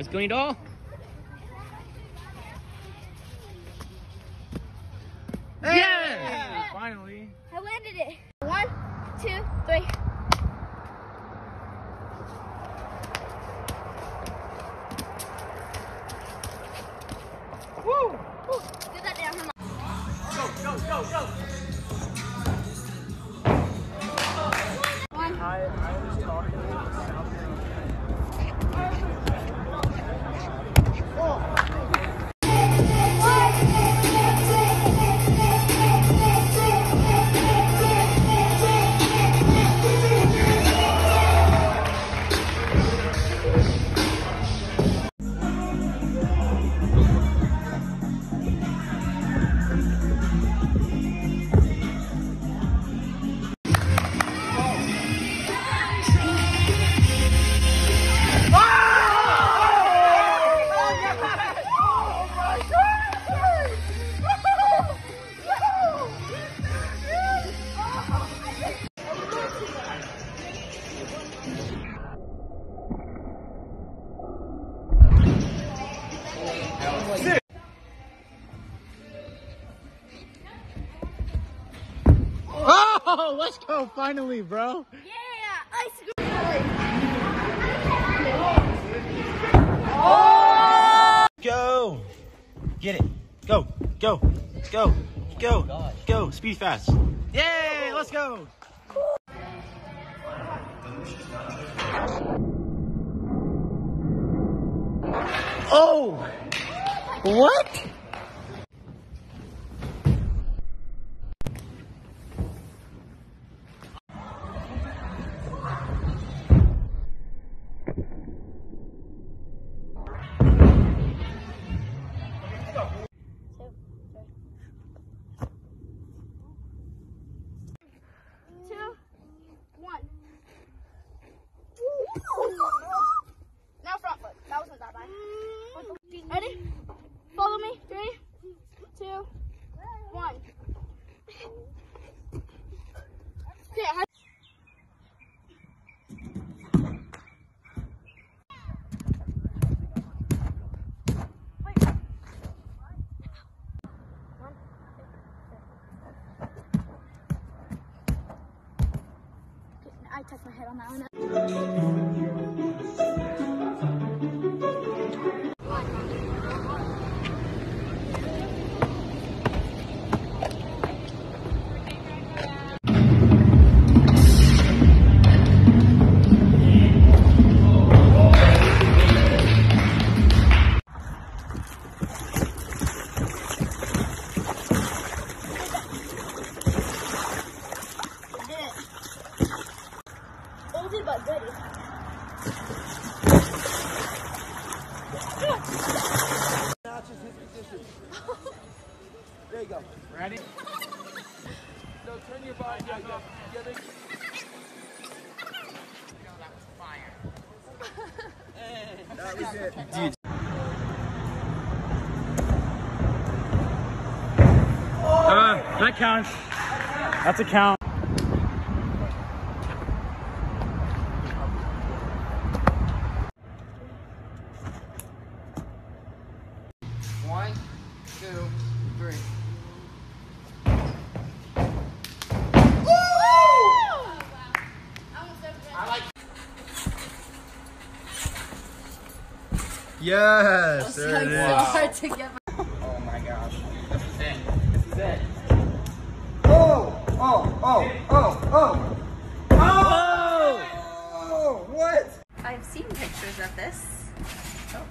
It's going doll. Yeah! Finally. I landed it. One, two, three. Woo! Woo. Get that down. Come on. One. Oh, let's go finally, bro. Yeah, ice cream. Go! Get it. Go, go, go, go, go. Speed fast. Yay, let's go. Oh! What? two, one. Now front foot. That wasn't that bad. Ready? Follow me. Three, two, one. Okay. I- I touched my head on that one. There you go. Ready? No, turn your body. Yeah, yeah. yeah there- That was it. Dude. Uh, that counts. That's a count. One, two, three. Yes. I'm there so it is. To get my oh my gosh. This is it. This is it. Oh, oh, oh, oh, oh. Oh! Oh, what? I've seen pictures of this. Oh.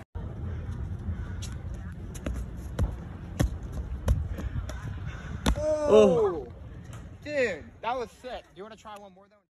Oh. oh. Dude, that was sick. Do you want to try one more though?